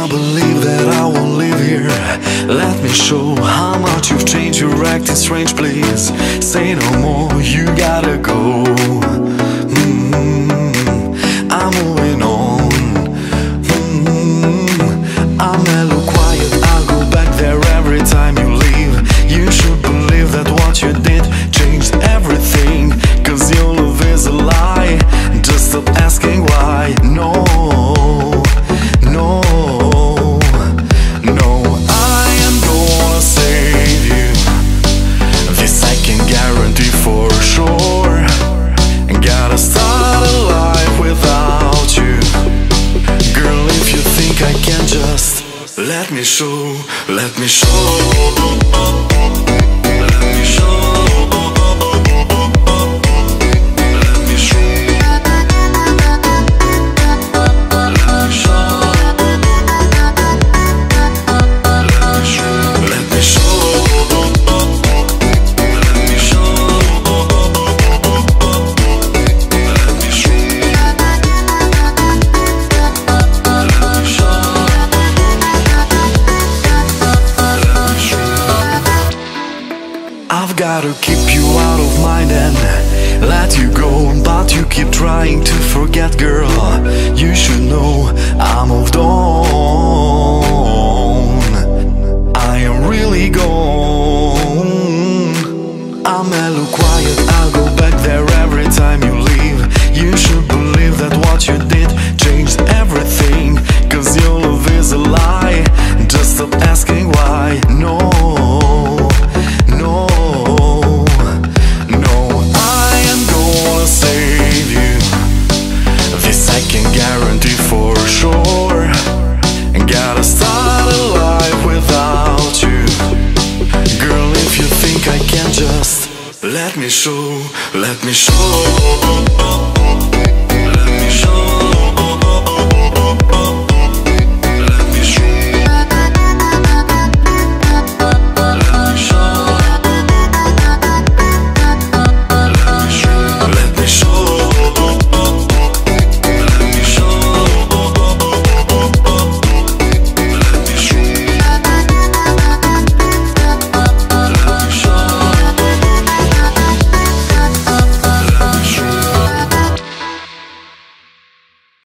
Might believe that I won't live here. Let me show how much you've changed. You're acting strange, please. Say no more, you gotta go. Let me show, let me show. Let me show. I've gotta keep you out of mind and let you go, but you keep trying to forget, girl. You should know I moved on. I am really gone. I'm mellow, quiet. I'll go back there every time you leave. You should believe that what you did Let me show, let me show.